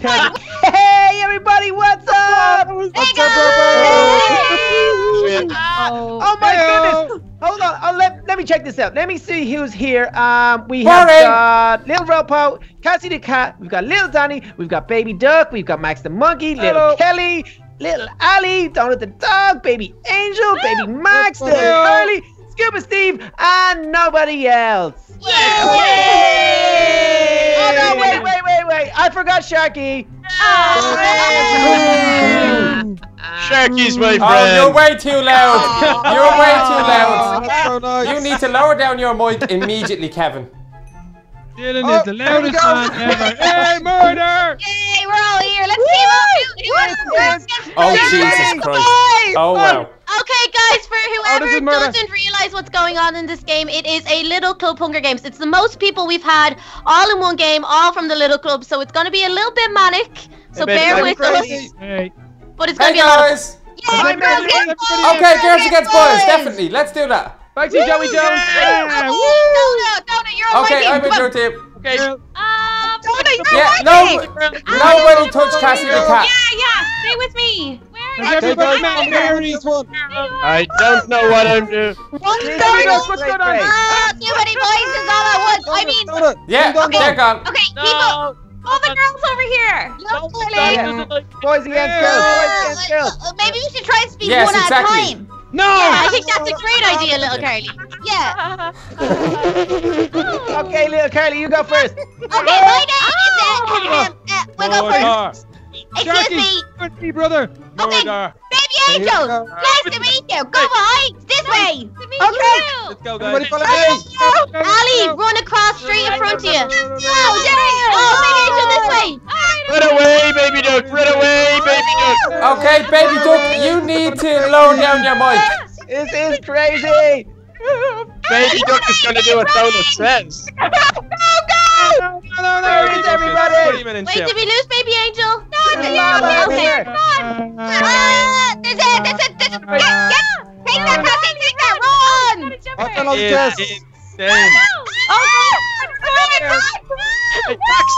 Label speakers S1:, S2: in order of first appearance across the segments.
S1: Kevin. Hey, everybody, what's up?
S2: What's
S3: Hey,
S2: up,
S3: guys!
S2: Bobo?
S3: Oh.
S1: Oh my
S2: Heyo.
S1: goodness! Hold on. Oh, let, let me check this out. Let me see who's here. Um, we have
S4: Morning.
S1: got Little Ropo, Cassie the cat. We've got Little Danny. We've got Baby Duck. We've got Max the monkey. Little
S2: Hello.
S1: Kelly. Little Ali. Donald the dog. Baby Angel. Baby Max. Little
S2: Hello.
S1: Curly. Scuba Steve, and nobody else.
S3: Yay!
S1: Oh no! Wait, wait, wait, wait! I forgot Sharky.
S5: Sharky's my friend.
S4: Oh, you're way too loud. You're way too loud.
S2: That's so nice.
S4: You need to lower down your mic immediately, Kevin.
S6: Dylan
S2: Oh,
S6: is the
S2: oh,
S6: loudest
S2: go.
S6: man ever. Hey, murder!
S3: Yay, we're all here. Let's see who, who wants to
S1: Yes.
S3: get
S4: Oh. Jesus Christ. Oh, wow.
S3: Okay, guys, for whoever doesn't realize what's going on in this game, it is a Little Club Hunger Games. It's the most people we've had all in one game, all from the Little Club, so it's going to be a little bit manic. So
S5: Hey,
S3: bear with
S1: crazy.
S3: us,
S6: Hey,
S3: but it's going
S4: Hey,
S3: to be a lot of
S4: guys.
S3: Yay,
S1: Hi,
S3: girls
S1: man.
S3: get
S4: Okay, girls against boys. Definitely. Let's do that.
S1: Back to Joey Jones.
S6: yeah, woo!
S3: Donut, Donut, you're on
S4: Okay,
S3: my
S4: I'm
S3: team.
S4: with your team.
S5: Okay.
S6: Girl,
S3: Um, Donut, you're
S4: Yeah,
S3: on
S4: no,
S3: my team.
S4: nobody touch Cassie the cat.
S3: Yeah, yeah, stay with me. Where
S6: everybody
S2: guys,
S6: met
S2: I'm here in
S6: Mary?
S2: this one.
S5: I don't know what I'm doing.
S3: What's going on?
S1: what's going on?
S3: Ah, too many voices all at once. I mean,
S2: Donut,
S4: Yeah,
S2: Dum, dum,
S4: they're gone.
S3: okay, people, all the girls over here. Look, Lily.
S1: Yeah. Boys against girls. Boys against girls.
S3: Uh, Maybe we should try and speak
S4: Yes,
S3: one at a time.
S6: No!
S3: Yeah, I think that's a great idea, little Carly. Yeah.
S1: Okay, little Carly, you go first.
S3: Okay, my name is uh, um, uh, we'll go first.
S6: Mordor.
S3: Excuse me,
S6: with me, brother.
S3: Okay.
S6: Mordor.
S3: baby angel.
S2: go.
S3: Nice to meet you. Go behind. This way.
S1: Okay.
S5: Let's go, guys.
S2: Everybody
S5: guys.
S2: follow me.
S3: Oh, Ali, run across straight in front of you. Oh, there. Oh, baby angel, this way.
S5: Run away, baby duck. Run away, baby duck.
S4: Okay, baby duck, you need to lower down your mic.
S1: This is crazy.
S5: Baby duck is gonna do a Donut says.
S3: Go, go.
S6: No, no, no,
S1: Where is everybody?
S3: Wait, did we lose baby angel? No,
S1: There's
S3: no,
S1: lava
S3: no, okay.
S1: everywhere.
S3: Run. Ah, there's a, there's a, there's a, yeah, yeah. Take that, Cassie, take that, run.
S2: I fell on the
S5: It's
S2: chest.
S5: insane.
S3: Oh,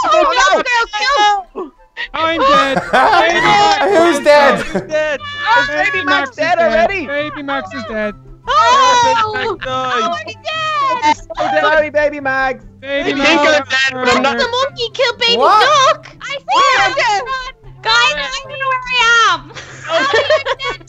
S1: Oh, no.
S6: I'm dead.
S4: Who's dead?
S5: Dead.
S1: Oh, baby Max
S6: is
S1: dead already.
S6: Baby Max is dead.
S3: Oh,
S5: Nice.
S3: already dead.
S1: Oh, sorry, baby Max.
S6: Baby
S5: You think
S6: Max
S5: I'm dead, but I'm not.
S3: The monkey killed baby
S4: What?
S3: duck. I see him. Guys, I don't know where I am.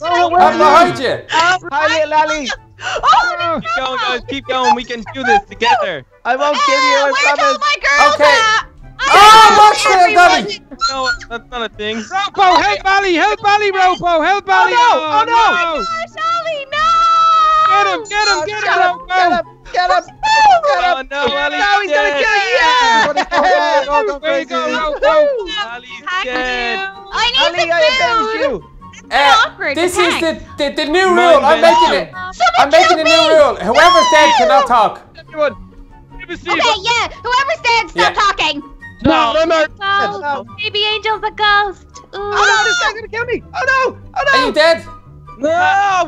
S2: Oh, where
S4: I'm
S2: are you?
S4: behind you.
S1: Uh, hi, little Ali.
S6: Oh,
S5: Keep going, guys. Keep going. We can do this together.
S1: I won't kill you, I
S3: Where's all
S1: promise.
S3: my girls
S4: Okay.
S3: at?
S4: Oh, Max still done.
S5: No, that's not a thing.
S6: Ropo, oh, help Ali, help Ali, Ropo, help oh, Ali.
S1: no, oh, oh no.
S3: Gosh, Ollie, no.
S6: Get him, get him, get him,
S1: Get him, get him, get him.
S5: Oh no, Ali's
S1: No, he's gonna kill you. Yeah.
S2: Everybody go, go, go,
S6: Way to
S2: crazy.
S6: go, Ropo.
S5: Ali's
S3: Thank
S5: dead.
S3: you. I need
S1: Ali, I avenged
S3: some food.
S1: you.
S4: Uh,
S3: awkward,
S4: this
S3: the
S4: is the, the, the new
S5: Mind
S4: rule. I'm making it.
S3: Someone
S4: I'm making
S3: kill
S4: a
S3: me.
S4: new rule. Whoever's dead cannot talk.
S5: Everyone.
S3: Okay, yeah. Whoever's dead, stop
S4: Yeah.
S3: talking.
S5: No, no, no.
S1: No.
S3: Baby Angel's a ghost. Ooh.
S1: Oh no, this guy's gonna kill me. Oh no, oh no.
S4: Are you dead?
S5: No.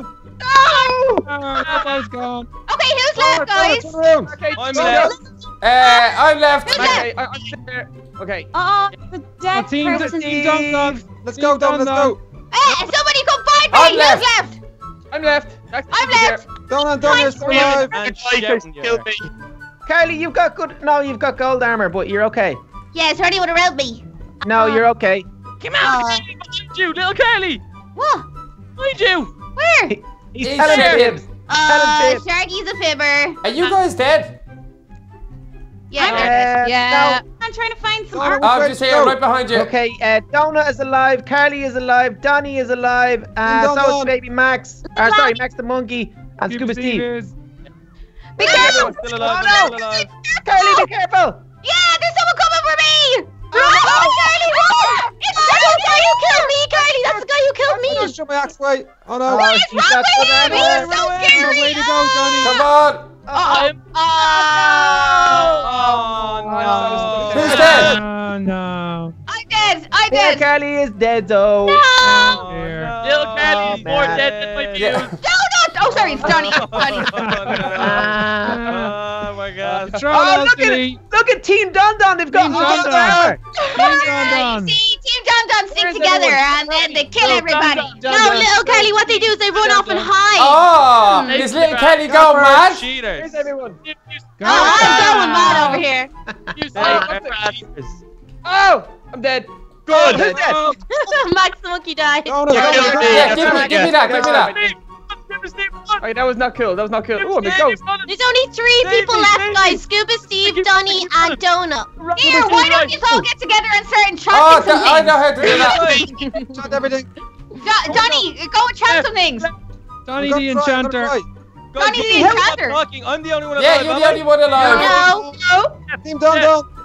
S1: No.
S6: Oh, Ropo's gone.
S3: Okay, who's left, guys?
S1: Okay,
S5: I'm
S1: go.
S5: left.
S4: Uh, I'm left.
S1: Okay,
S3: left?
S1: I, I'm there. Okay.
S3: Oh, the dead
S6: The team, the
S3: person.
S6: team done done.
S2: Let's go, Dom, let's go.
S3: Hey, somebody come find me.
S4: I'm
S3: Who's
S4: left.
S3: left?
S1: I'm left. That's
S3: I'm
S1: here.
S3: left.
S2: Donut, Donut, still alive.
S5: And Like shouting killed me.
S1: Kylie, you've got good. No, you've got gold armor, but you're okay.
S3: Yeah, is there anyone around me?
S1: No,
S3: Uh,
S1: you're okay.
S5: Come
S3: Uh,
S5: Behind you, little Kylie.
S3: What?
S5: Behind you.
S3: Where?
S1: He's
S4: He's
S1: telling fibs.
S3: Uh,
S1: Tell
S3: Sharky's a fibber.
S4: Are you guys dead?
S3: Yeah.
S1: Uh,
S3: yeah. I'm trying to find some
S2: Donut,
S3: art.
S4: I'm just
S2: to
S4: here,
S2: go?
S4: right behind you.
S1: Okay, uh, Donna is alive, Carly is alive, Donnie is alive, uh,
S2: Ding
S1: so is baby Max. Uh, sorry, Max the monkey, and Scuba Steve.
S6: is-
S3: Be careful.
S5: Everyone's still alive.
S1: Oh,
S5: Still alive.
S1: Carly, be careful!
S3: Yeah, there's someone coming for me.
S1: Oh,
S3: Run,
S1: no.
S3: Carly, run! It's the guy who killed me, Carly. That's the guy who killed
S2: I'm gonna
S3: me.
S2: show my axe way. Oh no.
S1: Oh,
S3: What's
S1: she's
S3: wrong with him? He's so scary.
S6: Way to go, Johnny.
S4: Come on.
S5: I'm.
S3: Oh,
S5: Oh no.
S4: Who's dead?
S6: Oh, no.
S3: I'm dead. I'm
S1: Yeah,
S3: dead.
S1: Carly is dead though.
S3: No.
S5: Oh,
S6: Here.
S5: no. Little Kylie, more
S1: man.
S5: dead than my views.
S4: Yeah.
S3: No, no. Oh, sorry, it's Johnny. Johnny.
S5: Oh, no. Oh my god.
S2: Uh,
S1: Oh, look at Look at Team Don Don. They've got
S6: Team
S1: all
S6: Don
S1: the
S6: Don. Team Don Don.
S7: See, Team Don Don stick together
S1: um,
S7: and then they kill everybody.
S2: Don Don,
S7: no,
S2: Don Don.
S7: little Kelly, what they do is they run off and hide.
S4: Oh,
S2: Hey,
S4: is little Kelly go
S8: Go
S4: mad?
S2: cheaters.
S1: Where's everyone?
S2: You, you,
S6: Go.
S7: Oh, I'm going mad over here.
S2: you say
S1: Oh, I'm dead.
S2: Good.
S1: Who's dead?
S6: Oh,
S7: Max the monkey died.
S4: Give me, give me that, give me that.
S1: Okay, that was not cool. That was not cool. Oh, I'm a ghost.
S7: There's only three
S2: Davey,
S7: people left,
S2: Davey.
S7: guys. Scuba Steve,
S2: Keep
S7: Donny, and Donut.
S9: Here, why don't you all get together and start
S4: Oh,
S9: enchanting
S4: th-
S9: some
S4: I know how to do that.
S8: Enchant everything.
S9: Jo- Johnny, go enchant some things.
S6: Donny the
S8: gonna try, we're
S6: Enchanter.
S9: Donny the Enchanter.
S2: I'm the only one
S4: Yeah,
S2: alive.
S4: you're
S2: am
S4: the only one alive.
S7: No.
S9: No.
S8: Team Don
S2: Yeah.
S8: Don.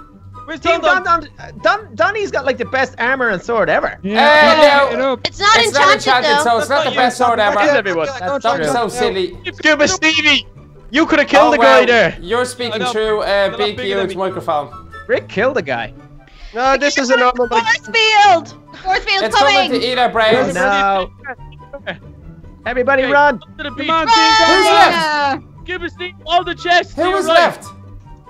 S2: Where's
S1: Team
S2: Don
S1: Don
S2: Don?
S1: Don. Don Donnie's got like the best armor and sword ever.
S6: Yeah,
S4: Hey, no.
S7: It's not
S4: It's not
S7: enchanted,
S4: enchanted,
S7: though.
S4: so it's not the best sword ever.
S1: everyone?
S8: Don't
S1: That's
S8: try
S4: You're
S8: to-
S4: so
S8: no.
S4: silly.
S2: Scuba Stevie. You could have
S4: Oh,
S2: killed the guy
S4: well,
S2: there.
S4: You're speaking
S2: know.
S4: through
S2: uh, a
S4: big, huge microphone.
S1: Rick killed a guy.
S2: No, this is a normal.
S9: Force field. Force field's
S4: It's coming to eat our brains.
S1: No. Everybody
S2: Okay.
S1: run.
S2: To the beach.
S6: Come on,
S4: Who's left?
S9: Yeah.
S2: Scuba Steve. All the chests. to
S4: Who was
S2: right.
S4: left?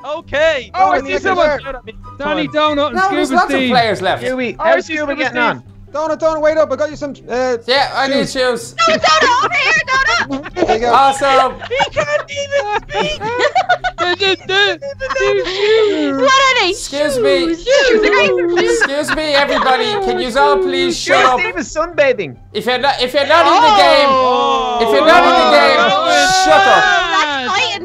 S2: Okay.
S1: Oh, I
S8: Donny,
S1: see
S8: look
S1: someone.
S8: at
S6: Donny Donut and
S4: No, there's
S6: Scuba
S4: lots of
S6: Steve.
S4: players left.
S1: Scooby,
S2: Oh,
S1: how's
S2: I see
S1: Scooby
S2: Scuba
S1: getting
S2: Steve.
S1: on?
S8: Donut, Donut, wait up. I got you some. Uh,
S4: Yeah, I need shoes.
S9: No, Donna, over here, Donna.
S8: there you go.
S4: Awesome. He can't even speak.
S7: what are they?
S4: Excuse me. Excuse me, everybody. Can you all please shut
S1: Scooby
S4: up?
S1: Steve is sunbathing.
S4: If you're not, if you're not in the game, if you're not in the game, shut up.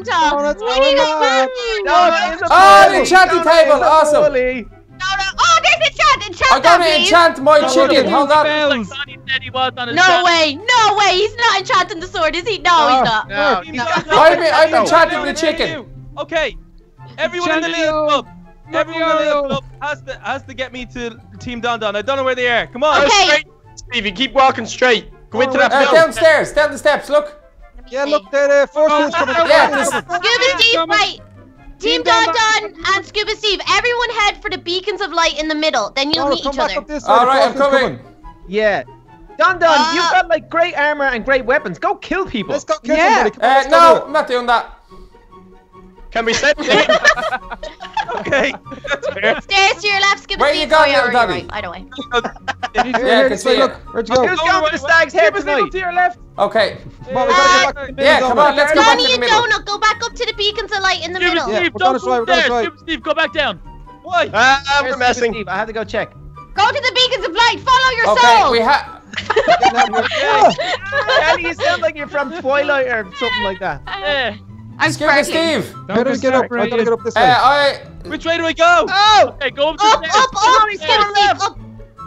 S7: That's fighting We need
S8: going
S7: a
S8: mad.
S1: Donut is a
S4: Oh,
S1: bully.
S4: the enchanting table,
S1: is a
S4: awesome.
S1: bully.
S9: Donna. Oh, there's enchant. Enchant
S4: I'm gonna
S9: please.
S4: enchant my
S6: Donut
S4: chicken. Hold on.
S6: spells.
S7: No way, no way. He's not enchanting the sword, is he? No,
S8: Oh.
S7: he's not.
S1: No,
S9: No.
S4: I'm, I'm
S1: No.
S4: enchanting the chicken.
S2: Okay. Everyone in the
S6: Enchanting
S2: little
S6: you.
S2: club. Everyone in the little club has to has to get me to Team Don Don. I don't know where they are. Come on.
S7: Okay.
S2: Stevie, keep walking straight. Go into that
S4: Uh,
S2: field.
S4: downstairs, down the steps. Look.
S8: Yeah, look, there, there. Force field's coming.
S4: Yeah, this-
S7: Scuba Steve,
S6: Coming.
S7: right. Team
S6: Team
S7: Don
S6: Don
S7: Don and Scuba Steve, everyone head for the beacons of light in the middle. Then you'll
S8: Donut,
S7: meet each other.
S8: up this way.
S4: All I'm
S8: force field's
S4: coming.
S1: Yeah. Don Don,
S7: Ah.
S1: you've got like great armor and great weapons. Go kill people.
S8: Let's go kill
S1: Yeah.
S8: somebody. Come on,
S4: Uh,
S8: let's
S4: no,
S8: do
S4: I'm not doing that.
S2: Can we set it? okay.
S7: Stairs to your left, Scuba
S4: Where
S7: Steve.
S4: you going,
S7: oh, yeah,
S4: little
S7: you're
S4: doggy?
S7: right. Either way.
S4: Yeah, I
S8: here,
S4: can see
S8: look. Where'd you go?
S1: Who's going for the stags head tonight?
S2: to your left.
S4: Okay.
S8: Come on, we gotta get back to the
S4: Yeah, come on, let's go back to the
S7: and
S4: middle.
S7: Donut, go back up to the beacons of light in the
S2: Scuba
S7: middle.
S8: Yeah,
S2: Steve,
S8: we're gonna
S2: don't
S8: try,
S2: go
S8: we're gonna
S2: there.
S8: try.
S2: Scuba Steve, go back down. Why?
S1: Where's
S2: Ah, we're messing.
S1: Steve? I had to go check.
S9: Go to the beacons of light. Follow your
S4: Okay,
S9: soul.
S4: we have.
S8: Ah,
S1: you sound like you're from Twilight or something like that.
S2: Yeah.
S9: I'm
S4: Scuba
S9: sparkling.
S4: Steve.
S6: Don't
S8: Better
S6: get
S8: get up. I gotta
S6: separated.
S8: get up this
S4: Uh,
S8: way.
S4: I.
S2: Which way do we go?
S1: Oh!
S2: Okay, go up to
S7: Up,
S2: the
S7: up, up,
S1: Donnie,
S7: Scuba
S1: come
S7: Steve, up.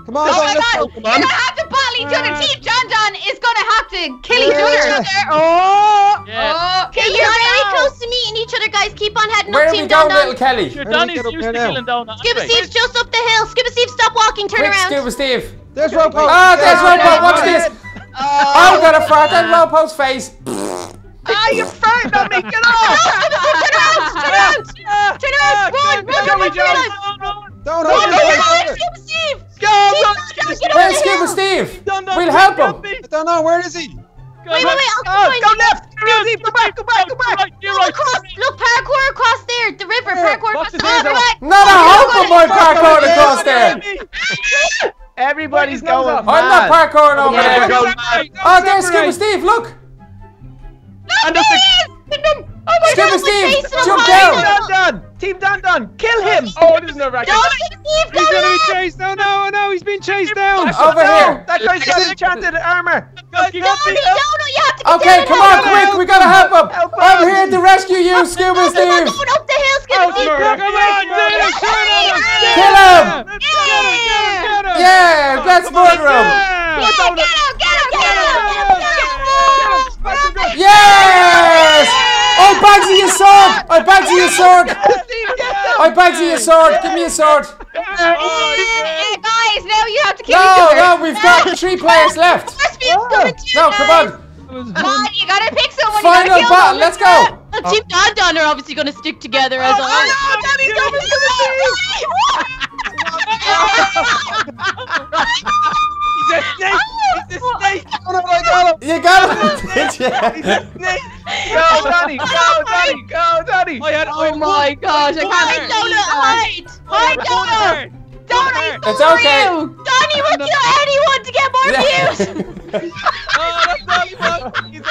S8: Come on,
S9: Oh my
S8: Donut, let's
S9: god,
S8: go.
S9: we're gonna have to battle each other.
S6: Uh,
S9: Team John John is gonna have to kill each
S8: Yeah.
S9: other. Oh,
S2: Yeah.
S7: Okay, you're
S9: we
S7: very
S9: go.
S7: close to meeting each other, guys. Keep on heading
S4: Where
S7: up,
S4: are we
S7: Team
S4: going,
S7: Don
S4: little Kelly?
S2: Sure,
S8: Where do we
S2: Donnie's
S8: get up
S2: used to
S8: now?
S2: killing down.
S7: Scuba Steve's just up the hill. Scuba Steve, stop walking. Turn
S4: Quick,
S7: around.
S4: Scuba Steve.
S8: There's rope.
S4: Ah, there's
S8: Yeah,
S4: Ropo. Watch this.
S9: Oh,
S4: Oh, got a fart on Ropo's face.
S1: Ah, you're farting on me! Get off!
S7: Turn around, turn around, turn around, run, run, run, run, run,
S8: Don't
S7: run,
S8: hold
S7: run,
S8: it.
S7: run, Scuba Steve.
S1: Go!
S7: Team
S1: Go!
S7: Don Don, get
S4: Where's
S7: over the
S4: Scuba
S7: hill.
S4: Steve?
S2: Don't know.
S4: We'll help him.
S8: I don't know. Where is he?
S7: Wait, wait, wait, I'll
S1: Oh,
S7: find
S1: go
S7: you.
S1: left! Scuba Steve, go back, go back, go back!
S2: You're
S7: Go
S2: right.
S7: across, look, parkour across there, the river, parkour
S2: Watch
S7: across
S2: his ears
S7: there.
S2: out.
S4: Not a hope of my parkour across there.
S1: Everybody's
S2: Wait, no,
S1: going
S2: no.
S4: I'm not
S1: mad.
S4: parkouring over
S1: Yeah,
S4: there.
S1: go
S4: Oh, there's Scuba Steve. Look.
S2: And that's the
S7: Oh my
S4: Scuba
S7: God,
S4: Steve,
S7: my face
S4: jump down.
S7: fire.
S1: Don Don! Team Don Don! Kill him!
S2: Oh, this is nerve wracking.
S7: No, Scuba Steve,
S6: He's
S7: go
S6: gonna be chased. Oh no, oh no, he's been chased down.
S4: Over here.
S1: That guy's got enchanted armor!
S2: Guys, keep
S7: No, no, no, you have to get
S4: Okay,
S7: down
S4: come on, quick. We gotta help him. I'm here to rescue you, Scuba
S7: Come on,
S4: Steve.
S7: going up the hill, Scuba
S1: Oh,
S7: Steve.
S6: Come on, do it. Him.
S4: Kill him.
S6: Get him, get him.
S4: Yeah, let's murder him.
S6: Yeah.
S7: Yeah, get him, get him, get him, get him, get him.
S4: Yes. Oh, Bagsy, your sword. I Bagsy, your sword.
S1: Steve, get them!
S4: I your sword. Give me a sword.
S9: Yeah, guys, now you have to kill each other.
S4: no, no, we've got three players left.
S7: Force field's coming to you
S4: No, come on.
S6: That
S9: Come on, you gotta pick someone.
S4: Final
S9: you
S4: battle. Let's go.
S7: Team Don Don are obviously going to stick together as
S1: Oh,
S7: always.
S1: no, Daddy's coming to
S2: He's a snake. He's a snake.
S8: Donut, I got him.
S4: You got him. Did you?
S2: Snake.
S1: Go, Donny! Go, Donny! Go, Donny! Donny.
S2: I had
S9: Oh my gosh, I
S3: Hide,
S9: can't
S3: Donut, hide! Hide, Donut!
S4: It's okay.
S3: Donny will kill anyone to get more views!
S2: Oh, that's not. He's a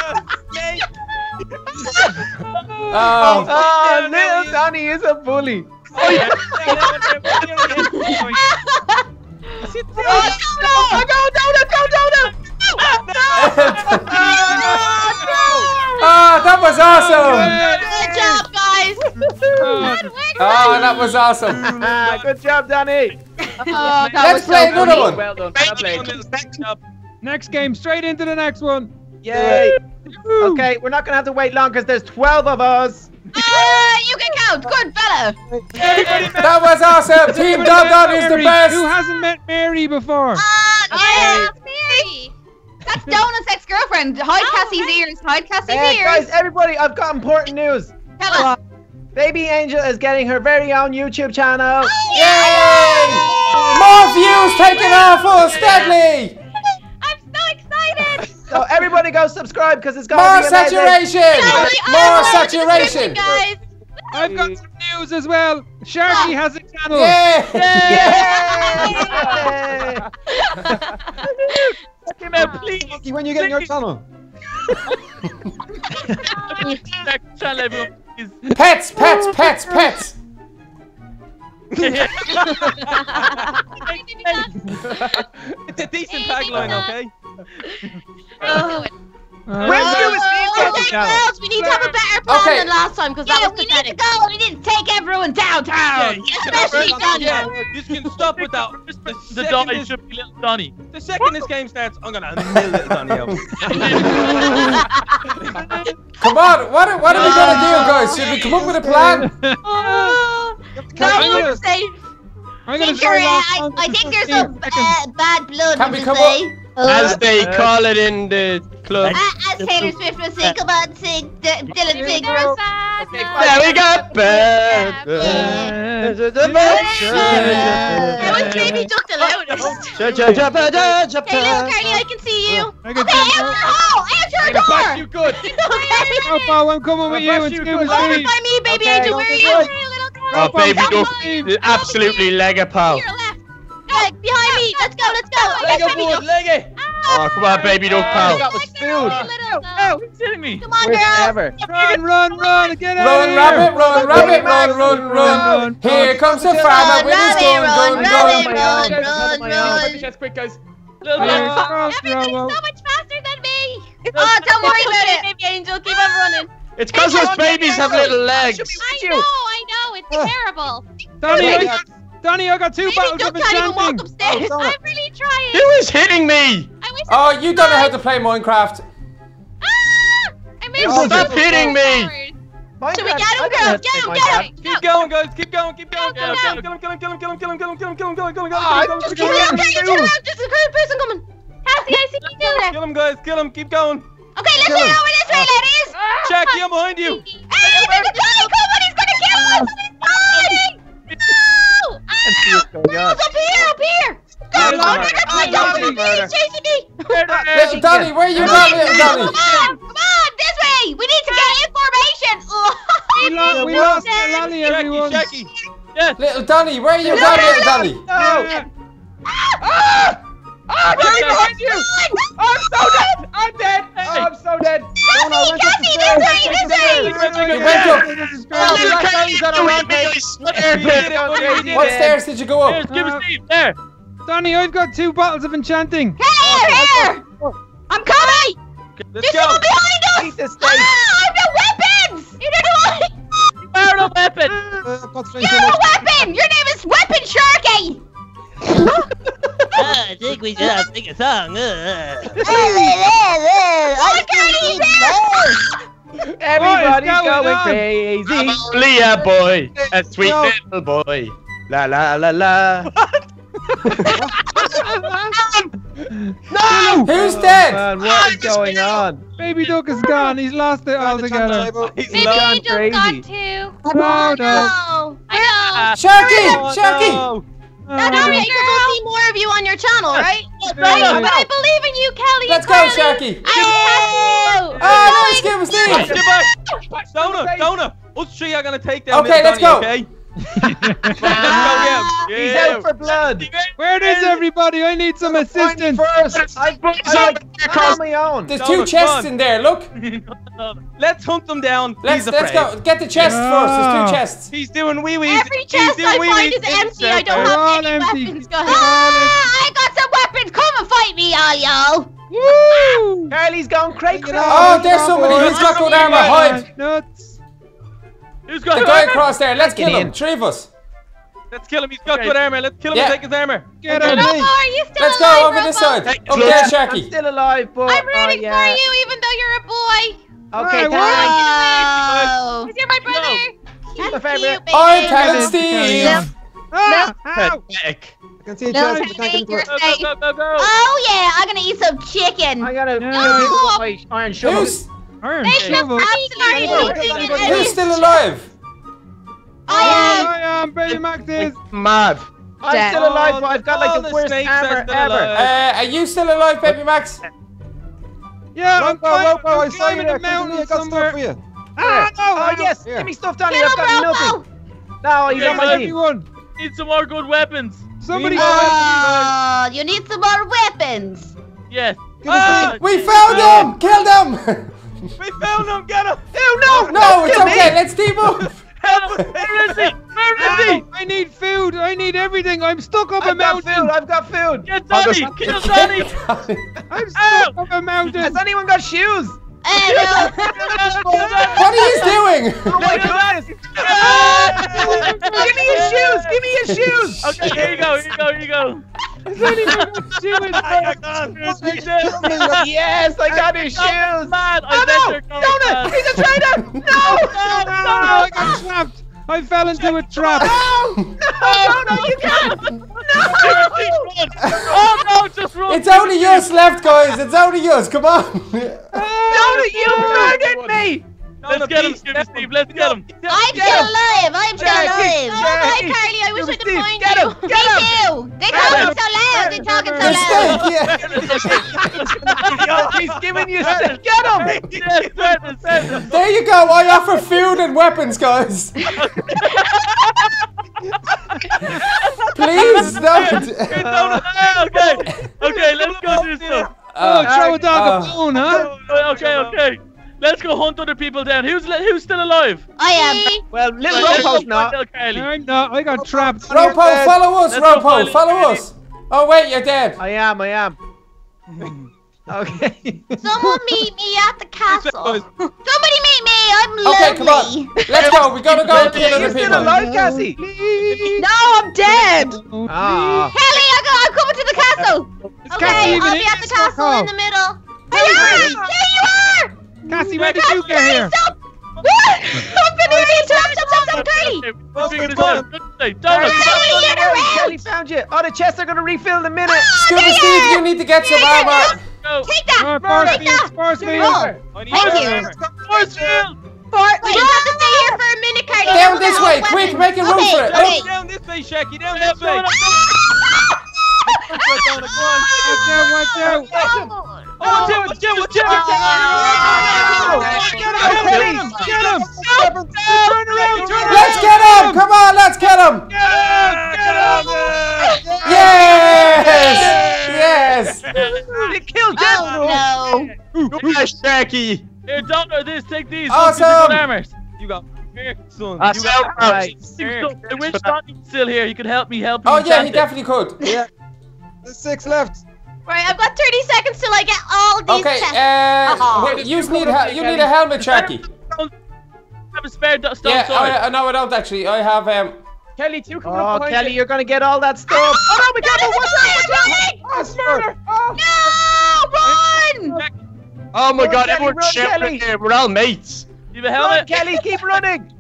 S2: snake.
S4: Oh,
S1: Oh, little Donny is a bully.
S3: Oh, yeah!
S1: Go, Donut, go, Donut!
S4: oh, that was awesome.
S3: Good job, guys!
S4: Oh, that was awesome.
S1: Ah, Good job, Donny.
S3: Oh,
S4: Let's
S3: was
S4: play
S3: so
S4: another
S3: funny.
S4: one.
S1: Well done. Well played.
S6: Next game, straight into the next one.
S1: Yay. Okay, we're not gonna have to wait long because there's 12 of us.
S3: Ah, you can count. Good fella.
S4: That was awesome. Team Dum Dum is the best.
S6: Who hasn't met Mary before?
S3: Ah,
S9: Yeah,
S3: yeah.
S9: that's Mary. That's Donut's ex-girlfriend. Hide
S3: Oh,
S9: Cassie's
S3: hey.
S9: ears. Hide Cassie's
S1: Hey,
S9: ears.
S1: guys, everybody, I've got important news.
S3: Tell us.
S1: Baby Angel is getting her very own YouTube channel.
S4: Yay! More views taken off us, Steadily.
S9: I'm so
S1: everybody go subscribe because it's gonna
S4: More
S1: be
S4: saturation.
S3: Sorry, I
S4: More
S3: have
S4: saturation.
S3: guys.
S6: I've got some news as well. Sharky has a channel.
S4: Yeah.
S1: Yay!
S5: Come out, please.
S2: Monkey, when you getting your channel?
S5: Channel, everyone, please.
S4: Pets, pets, pets, pets.
S2: It's a decent tagline, okay?
S3: Oh.
S6: Uh,
S1: Where's
S3: Oh,
S1: Lewis Needs on the
S3: okay, girls, we need to have a better plan
S4: Okay.
S3: than last time because that
S9: Yeah,
S3: was
S9: we need to
S3: pathetic.
S9: go. We need to take everyone downtown.
S3: Especially Donny.
S2: Yeah, you can stop without that. The
S5: The
S2: second
S5: die
S2: this-
S5: should be little Donny.
S2: The second this game starts, I'm gonna mill little Donny out.
S4: Come on, what, what are we gonna do, guys? Should we come up with a plan?
S3: Oh, no one's safe.
S6: I'm
S9: Think you're,
S6: start
S9: uh,
S6: off
S9: I, I think there's
S6: 15
S9: some uh, bad blood.
S4: Can we come
S9: say?
S5: As
S9: Uh,
S5: they call it in the club.
S9: uh, as Taylor Swift would sing, come on, sing, D- Dylan sing.
S3: There's
S5: There we go. Bad,
S3: It was Baby Duck the loudest. Hey, look, Carly, I can see you.
S6: I can
S9: Okay,
S6: see
S9: answer the hole. Answer the door.
S2: you good.
S3: Okay.
S6: Oh, Paul, I'm coming with you
S2: I'll
S6: and
S2: pass you good.
S3: Over
S6: Steve.
S3: by me, baby
S1: Okay,
S3: angel.
S1: don't
S3: Where are you? little girl.
S5: Oh, baby duck. Absolutely leg a pal.
S3: To your left. Hey, behind me. Let's go. Let's go. I
S2: Leg
S3: got
S2: it,
S3: baby
S2: boy,
S3: duck.
S2: leg it. Ah.
S5: Oh, come on, baby duck pal.
S1: That was food.
S5: Oh, he's hitting me.
S3: Come on,
S1: Where's
S3: girl.
S1: Ever?
S6: Run, run, run, get out
S4: Run,
S6: of
S4: rabbit,
S6: here.
S4: run, rabbit, run, run, run. Here comes the farmer with his gun, gun,
S3: Run,
S4: gun.
S3: run, run, run.
S5: That's quick, guys.
S6: Yeah, cross,
S3: Everything's
S6: Robo.
S3: so much faster than me. Oh, don't worry about it. Baby angel, keep on running.
S5: It's because those babies have little legs.
S3: I know, I know. It's ah. terrible.
S6: Donny,
S1: Wait,
S6: I, got two
S3: Baby
S6: bottles
S3: duck
S6: of
S3: can't even walk upstairs.
S1: Oh,
S3: I'm really trying.
S5: Who is hitting me?
S3: I wish
S4: Oh, you don't know how to play Minecraft.
S3: Ah! I missed
S1: Oh,
S5: stop hitting me.
S3: Should we
S1: Minecraft,
S3: get him,
S1: I don't
S3: girls?
S1: have to
S3: Get him,
S1: play
S3: get
S1: Minecraft.
S3: him.
S2: Keep going, guys. Keep going. Keep going.
S3: Go,
S2: Kill
S3: go,
S2: him, kill him, kill him, kill him, kill him, kill him, kill him, kill him, kill him, kill him, kill him,
S1: Ah,
S2: kill him,
S1: just
S2: kill
S3: Turn
S2: him,
S3: around,
S2: kill him,
S3: turn
S2: kill him.
S3: around. There's a third person coming. Cassie, I see you down there.
S2: Kill him, guys. Kill him. Keep going.
S3: Okay, let's head over this way, ladies.
S2: Jackie, I'm behind you.
S4: Danny, where are you? No, Danny, no, Danny.
S1: No.
S6: Oh.
S1: Ah! Ah! Danny ah! behind you! I'm so dead! I'm dead! Oh, I'm so dead! Help no,
S3: no,
S1: me,
S3: Kathy, they're raiding me!
S1: Wake up! Help
S6: me,
S1: that Danny's on a rampage!
S4: What stairs did you go up?
S5: Give us Steve, there!
S6: Danny, I've got two bottles of enchanting!
S3: Here, here! Oh, I'm coming!
S2: Let's
S3: There's
S2: go.
S3: someone behind us! Ah, I've no weapons! You
S10: know what? Where are the weapons? Uh,
S3: here.
S1: Everybody's
S6: going
S1: going crazy.
S5: I'm only a boy, a sweet
S2: No.
S5: little boy. La la la la.
S1: No!
S4: Who's dead?
S1: Man, what is going on?
S6: Baby Duck is gone. He's lost it
S2: Find the channel
S6: altogether.
S2: table.
S1: He's
S3: Maybe
S1: gone
S3: Angel's
S1: crazy.
S3: gone too.
S6: No, no.
S3: No, I
S4: Sharky,
S2: Oh,
S4: Sharky.
S3: That's
S6: uh,
S3: right, because we'll see more of you on your channel, right?
S6: Yes,
S3: right? I believe in you, Kelly.
S4: Let's go, Sharky. I will have you.
S2: Ah, no. Dona, Dona, us three are gonna take down.
S4: Okay, let's go.
S2: Okay? Let's yeah.
S1: He's out for blood.
S6: Where is everybody? I need some assistance.
S1: First, I, I, I on my own.
S4: There's two chests in there. Look.
S2: Let's hunt them down.
S4: Let's
S2: He's
S4: let's go. Get the chest first. There's two chests.
S2: He's doing wee wees.
S3: Every
S2: He's
S3: chest I find is empty. I don't
S6: They're
S3: have any
S6: empty.
S3: weapons. Go
S6: They're
S3: ahead. Ah, I got some weapons. Come and fight me, all y'all.
S6: Woo!
S1: Carly's gone cray cray.
S4: Oh, there's somebody who's got good armor. Hide.
S6: Nuts.
S5: Who's
S4: The
S5: got
S4: guy across there. Let's kill
S1: Get in.
S4: him. Three of us.
S2: Let's kill him. He's got
S5: Okay.
S2: good armor. Let's kill him
S4: Yeah.
S2: and take his armor.
S6: Get
S3: Robo,
S6: him.
S3: are you still
S4: Let's
S3: alive,
S4: go over this
S3: Robo?
S4: side. Over there,
S1: I'm still alive, but
S3: I'm rooting
S1: oh, yeah.
S3: for you, even though you're a boy.
S1: Okay,
S6: Right,
S1: thanks.
S3: Oh,
S9: You're my brother.
S3: that's
S1: my favorite.
S3: cute, baby.
S4: I'm Captain
S6: Get
S4: Steve.
S6: him. Ah, ow.
S5: Pathetic.
S2: I
S1: can see
S9: No,
S1: Chelsea.
S9: Penny, you're
S5: Go,
S9: safe.
S5: go, go, go, go.
S3: Oh yeah, I'm gonna eat some chicken.
S1: I gotta
S6: No.
S1: kill people with my iron shovel.
S4: Who's
S6: Iron
S3: There's
S6: shovel.
S3: absolutely nothing in
S1: go, go.
S3: it.
S4: who's still alive?
S3: I am.
S6: I am Baby Max is.
S1: Mad. I'm
S9: Dead.
S1: still alive, but I've got like
S2: the
S1: the worst
S2: snakes are
S1: ever.
S4: Uh, are you still alive, Baby Max?
S6: Yeah, I'm
S2: Robo,
S6: climbing,
S2: Robo, I
S6: I'm
S2: saw you
S6: climbing
S2: there.
S6: the
S2: Come to
S6: mountain
S2: I got stuff for you.
S6: Ah, no!
S1: Oh yes,
S2: Here.
S1: give me stuff, Donny.
S3: Kill
S1: I've
S3: him,
S1: got
S3: Robo.
S1: nothing. No, he's
S5: Yeah,
S1: on my
S5: but-
S1: team.
S6: Everyone,
S5: Need some more good weapons.
S6: somebody
S2: We
S6: go.
S3: Oh, you need some more weapons.
S5: Yes.
S2: Ah,
S4: We found him! Killed him!
S2: we found him. Get him.
S1: Oh no!
S4: no, it's
S1: kill me.
S4: okay. Let's team up.
S5: Help! Where is he? Where is he?
S6: I need food. I need everything. I'm stuck up a
S1: I've got
S6: mountain.
S1: food. I've got food.
S5: Get Donny! Kill Donny!
S6: I'm stuck up a mountain.
S1: Has anyone got shoes?
S4: What are you doing?
S1: Oh my goodness! Give me his shoes! Give me his shoes!
S5: Okay, here you go, here you go, here you go.
S6: Has anyone oh got shoes?
S5: I got this, we
S1: yes, I got his shoes!
S5: Man, I
S1: Oh
S5: bet
S1: no! Donut!
S5: fast.
S1: He's a traitor! No!
S6: No, I got trapped. I fell into a trap.
S1: No! No! No! You can't!
S5: Oh no, just run!
S4: It's only us left, guys. It's only us. Come on.
S1: Oh, donut, you murdered me!
S5: Let's get him, Steve, Steve, let's get him.
S3: I'm still alive. I'm still
S1: Jackie,
S3: alive. Oh, hi, Carly. I wish I
S1: Steve,
S3: could find
S1: get
S3: you.
S1: him, get him.
S3: Me too. They talking so loud. They talking so loud.
S4: yeah.
S1: He's giving you shit. Get him!
S5: Yes, send it, send.
S4: There you go. I offer food and weapons, guys. Please don't.
S5: Ah, okay, okay, let's go do stuff.
S6: Oh,
S4: Uh,
S6: throw a dog
S4: uh,
S6: a bone, huh?
S5: Okay, okay. Let's go hunt other people down. Who's who's still alive?
S3: I am.
S1: Well, little
S5: Let's go
S1: Ropo's not.
S5: El Carly.
S6: I'm not. I got trapped.
S4: Ropo, follow us.
S5: Let's
S4: Ropo,
S5: find
S4: follow us. Oh wait, you're dead.
S1: I am, I am. Okay.
S3: Someone meet me at the castle. Somebody meet me. I'm lonely.
S4: Okay, come on. Let's go. We gotta go and kill
S1: You're
S4: other
S1: still
S4: people.
S1: alive, Cassie?
S9: No, I'm dead.
S1: Ah.
S3: Kelly, I go, I'm coming to the castle.
S6: Cassie
S3: Okay, I'll be at the castle in the middle.
S9: I am.
S3: There you are.
S6: Cassie, where did you get here?
S3: Stop. I've been here being trapped. Stop, stop, stop, Carly.
S5: Okay, we'll figure this
S2: Come
S5: out.
S2: on.
S5: Good day. Donut,
S3: Hey,
S5: come on.
S3: you're around.
S1: Kelly found you. Oh, the chests are gonna refill in a minute.
S4: Oh, Scuba Steve, you need to get some armor.
S5: Go.
S3: Take that.
S6: Oh, force
S3: Take
S6: me,
S3: that.
S6: force me.
S3: Oh,
S2: I need
S3: Thank
S2: more
S3: you.
S5: field.
S9: Fort.
S3: we just have to stay here for a minute, Carly.
S4: Down this way, quick, make a room
S3: okay,
S4: for it.
S3: Okay.
S2: Down this way, Shaky. Down this way.
S6: Watch out, watch out.
S3: Oh.
S2: Oh, watch out! Watch out! Watch out!
S1: Get him, Kelly.
S6: Get him.
S2: Turn around! Turn around!
S4: Let's get him. Come on, let's get him. Yes. Yes.
S1: They killed them.
S3: Oh no.
S5: Yes, Jackie. Here, Donut, this, take these.
S4: Awesome.
S5: Armors.
S2: You got excellent.
S5: Ah,
S2: You
S5: so-
S2: got
S1: Right.
S5: I wish Donnie's still here. He could help me help you.
S4: Oh yeah, he
S5: it.
S4: definitely could. Yeah.
S2: There's six left.
S3: Right, I've got 30 seconds till I get all these
S4: Okay,
S3: chests.
S4: uh, wait, you need ha- you need a helmet, Sharky.
S5: Have a spare do- stone
S4: Yeah,
S5: sword.
S4: I, I no, I don't actually. I have um.
S2: Kelly, two coming
S1: Oh,
S2: up behind
S1: Kelly,
S2: you.
S1: you're gonna get all that stuff.
S3: Oh no, we got Watch out,
S2: Oh, it's murder! Oh.
S3: No, run!
S5: Oh my
S1: Run,
S5: god,
S1: Kelly,
S5: everyone's
S1: run,
S5: shouting
S1: Kelly.
S5: here. We're all mates. You have a
S1: Run,
S5: helmet?
S1: Kelly, keep running.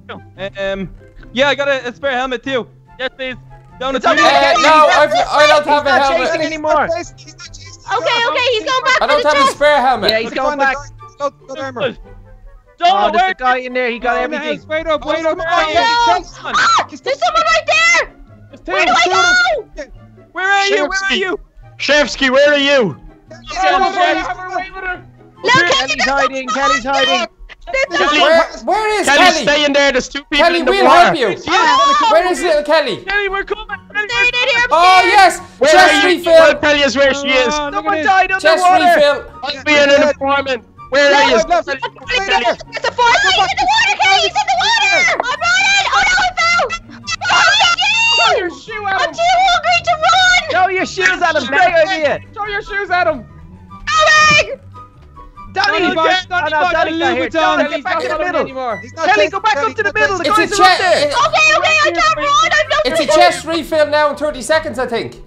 S2: Um, yeah, I got a, a spare helmet too.
S5: Yes, please.
S2: Down
S1: It's
S2: the
S1: okay,
S4: Uh, no, I've, I don't have
S1: He's
S4: a
S1: not
S4: helmet.
S1: chasing anymore.
S3: Okay, okay, he's going back
S4: I don't have a spare helmet.
S1: Yeah, he's going back.
S2: Good, good armor.
S5: Good.
S1: Oh,
S5: Donut,
S1: there's a guy in there. He got
S6: Oh,
S1: everything.
S6: house. Wait up, wait up.
S3: No! Ah, there's someone right there! Where do I go?
S2: Where are you? Where are you?
S5: Shevsky, where are you?
S3: Look, Kelly,
S1: Kelly's hiding. Kelly's hiding.
S5: Kelly,
S4: Where, where is
S5: Kelly,
S4: Kelly?
S5: stay in there. There's two people
S4: Kelly,
S5: in the
S4: we'll
S5: water.
S4: help you. Where is little Kelly?
S2: Kelly, we're coming. Kelly,
S3: There, there, there,
S4: Oh yes,
S5: Where
S4: chest
S5: are you?
S4: refill.
S5: I'll tell you where she is.
S6: Oh, look
S1: Someone
S6: at this.
S1: died
S4: Chest
S1: underwater.
S4: refill.
S5: I'll be an informant. Where are you?
S1: Left, left, left.
S3: There's a fourth. He's in the water, Kelly. He's in the water. I'm running. Oh no, I fell.
S1: Throw
S3: Oh,
S1: your shoe at
S3: I'm too hungry to run.
S1: Throw your shoes at him. Great idea. Throw your shoes at him.
S3: Coming.
S1: Danny,
S6: Donny boy, Donny
S1: no,
S6: boy,
S1: Danny's not here.
S6: Louboutin.
S1: Danny,
S6: He's
S1: get back
S6: not
S1: in the
S6: coming
S1: middle.
S6: anymore.
S8: He's not
S1: Kelly,
S8: chest-
S1: go back up
S8: Kelly,
S1: to the
S8: go
S1: middle.
S8: back-
S1: The
S4: It's a
S1: guys are up
S4: chest.
S1: there.
S3: Okay, okay, I can't run. I'm not.
S4: It's a chest refill now in 30 seconds, I think.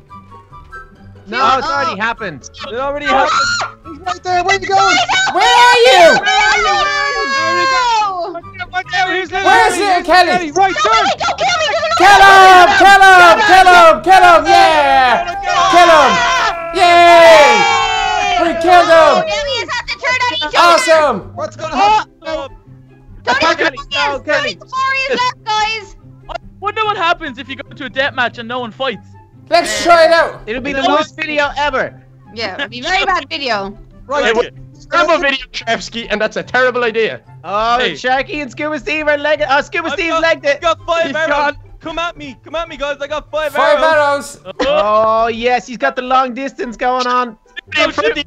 S1: No, it's already happened.
S2: It already ah! happened.
S8: He's right there. Where you going?
S4: Where are you?
S3: No.
S6: Watch out, here's little
S4: Where's
S6: Kelly,
S4: little
S6: here's
S4: Kelly?
S6: Right
S3: Don't
S6: turn.
S3: kill me. There's an
S4: Kill him! Kill him! Kill him! Kill him! Yeah! Kill him! Yay! We killed
S3: Oh,
S4: him!
S3: Now he has to on each other.
S4: Awesome!
S8: What's gonna oh, happen?
S3: Tony,
S1: Kelly, no, Kelly.
S3: The Warriors left, guys.
S2: Wonder what happens if you go to a death match and no one fights.
S4: Let's try it out.
S1: It'll be the worst video ever.
S9: Yeah, it'll be a very bad video.
S8: Right.
S5: Hey,
S8: what-
S5: Grab a video, Trevsky, and that's a terrible idea.
S1: Oh,
S2: Hey.
S1: Sharky and Scuba Steve are legged. Oh, Scuba
S2: I've
S1: Steve's
S2: got-
S1: legged it.
S2: I got five
S1: He's
S2: arrows.
S1: gone.
S2: Come at me. Come at me, guys. I got five,
S4: Five
S2: arrows.
S4: arrows.
S1: Oh, yes, he's got the long distance going on.
S2: Oh, shoot.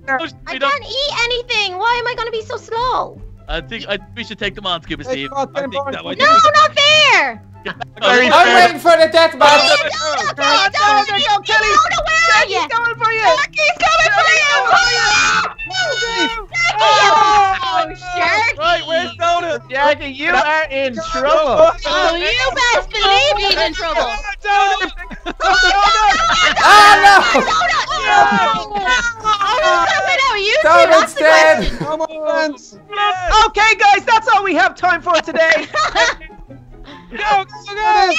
S3: I can't eat anything. Why am I going to be so slow?
S2: I think I, we should take them on, Scuba
S8: Hey,
S2: Steve.
S8: on,
S2: I think
S8: him,
S2: that way.
S3: No, not fair.
S5: Very
S4: I'm
S5: fair.
S4: waiting for the death match.
S3: Don't, don't, don't, don't,
S1: there you go, Kelly.
S3: Kelly. Where are you?
S1: He's coming for you.
S3: He's coming for you.
S9: Oh, oh Sharky.
S2: Right, where's Donut?
S1: Sharky, you are in trouble.
S3: Oh, you best believe he's in trouble.
S4: Donut's oh, oh, dead.
S8: Come on, friends.
S1: Okay, guys, that's all we have time for today.
S6: Go, go, go.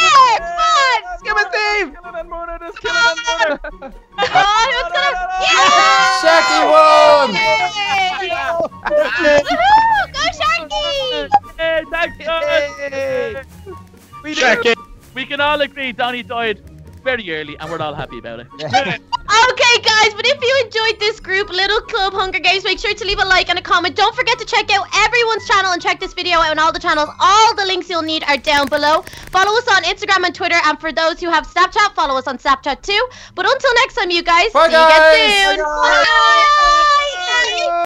S1: Scuba Steve.
S2: Kill him and murder this. Kill him and murder.
S4: Shaggy won.
S3: Go Sharky!
S2: Hey, thanks.
S1: Hey.
S2: We,
S5: it.
S2: we can all agree Donnie died very early, and we're all happy about it.
S3: Okay, guys, but if you enjoyed this group, Little Club Hunger Games, make sure to leave a like and a comment. Don't forget to check out everyone's channel and check this video out on all the channels. All the links you'll need are down below. Follow us on Instagram and Twitter, and for those who have Snapchat, follow us on Snapchat too. But until next time, you guys,
S4: Bye,
S3: see you again soon.
S8: Bye, guys.
S3: Bye.